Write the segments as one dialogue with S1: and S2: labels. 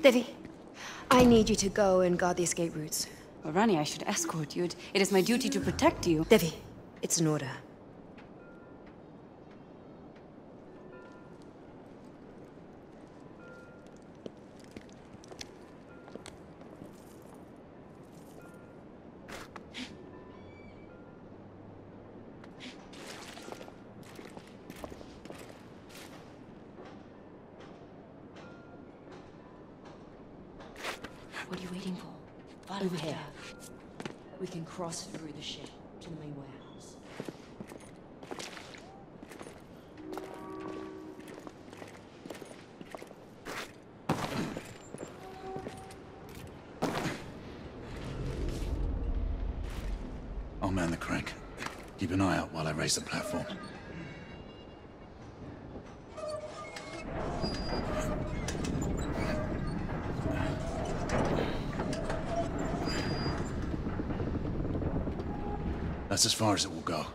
S1: Devi, I need you to go and guard the escape routes.
S2: Well, Rani, I should escort you. It, it is my duty to protect you.
S1: Devi, it's an order.
S2: What are you waiting for?
S3: Over here. We can cross through the ship to the main warehouse.
S4: I'll man the crank. Keep an eye out while I raise the platform. That's as far as it will go.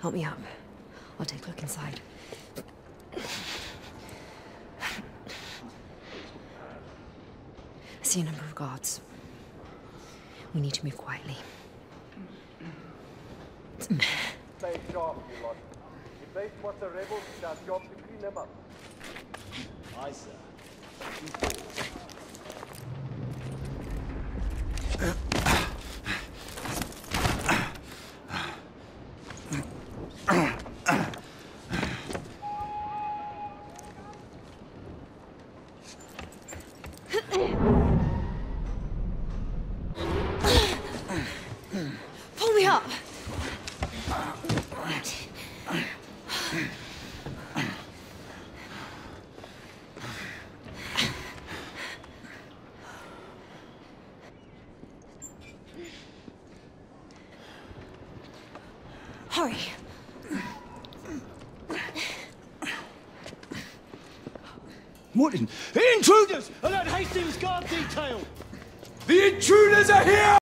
S1: Help me up. I'll take a look inside. I see a number of guards. We need to move quietly.
S5: Stay sharp, you lot. If they spot the rebels, it's our job to clean them mm. up.
S6: Aye, sir.
S1: Pull me up! Hurry!
S6: Morton! Intruders! Alert Hastings Guard Detail!
S4: The intruders are here!